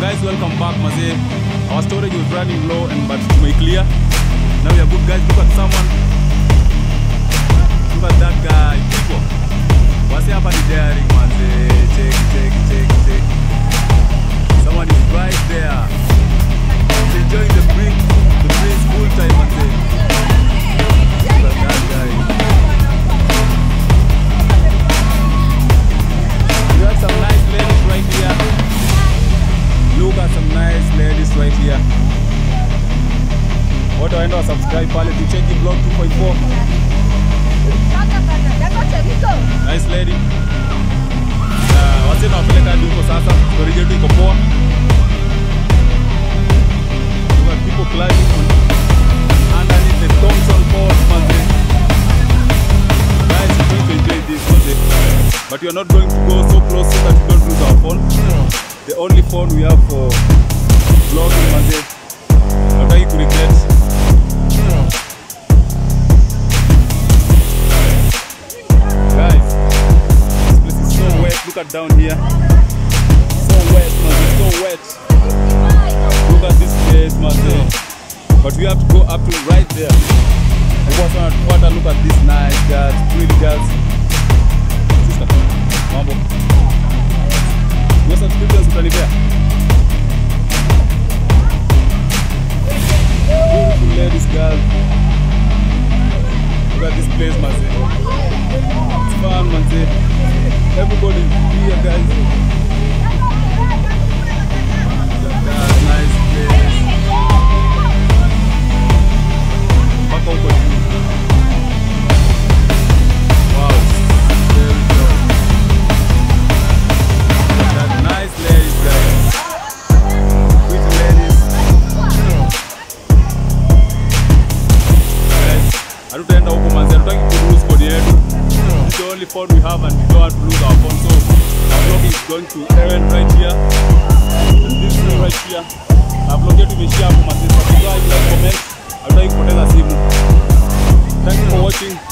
guys, welcome back, Maze. Our storage was running low, and but we clear. Now we are good, guys. Look at someone. Look at that guy. People. What's happening there, At some nice ladies right here. Watu waenda wa subscribe pale tucheki blog 2.4. Nice lady. Uh, wase nawapeleka hadi huko sasa. Story yetu iko poa. You got people climbing on underneath the Thompson Falls, manze. Guys, you're going to enjoy this, manze. But you're not going to go so close so that only phone we have for vlogging, manze. Hataki kuregret. Guys, this place is so wet. Look at down here. So wet, man. So wet. Look at this place, man. But we have to go up to right there. Want to. Look at this nice girls, pretty girls. This place, man. It's fun, man. Everybody here, guys. That's nice place. Juu. Wow. That's nice. Guys, hatutaenda huko phone we have and we don't to lose our phone. So vlog is going to right here. This is right here. Vlog like, comment. Thank you for watching.